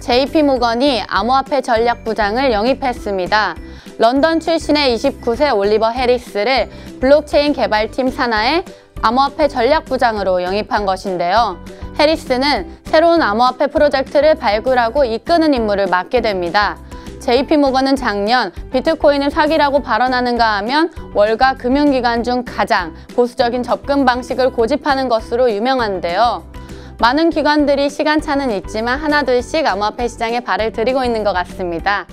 JP모건이 암호화폐 전략부장을 영입했습니다. 런던 출신의 29세 올리버 해리스를 블록체인 개발팀 산하의 암호화폐 전략부장으로 영입한 것인데요. 해리스는 새로운 암호화폐 프로젝트를 발굴하고 이끄는 임무를 맡게 됩니다. JP모건은 작년 비트코인은 사기라고 발언하는가 하면 월가 금융기관 중 가장 보수적인 접근 방식을 고집하는 것으로 유명한데요. 많은 기관들이 시간차는 있지만 하나둘씩 암호화폐 시장에 발을 들이고 있는 것 같습니다.